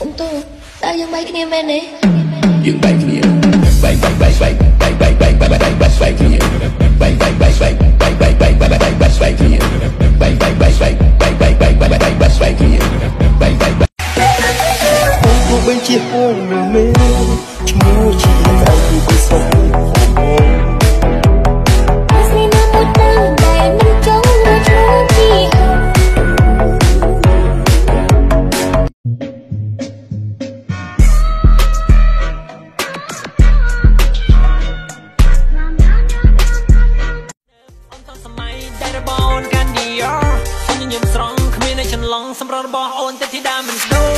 cũng tu ta dân bay cái niềm bên đi dân bay cái niềm bay bay bay bay bay bay bay bay bay bay bay bay cái niềm bay bay bay bay bay bay bay bay bay bay bay bay cái niềm bay bay bay bay bay bay bay bay bay bay bay bay cái niềm bay bay bay bên chia hôn mê យដែលរបូនកាន់ឌីយ៉ខ្ញុំញញឹមស្រង់គ្មាននៅចន្លងសម្រាប់របស់អូនទៅធីតាមិនស្រួ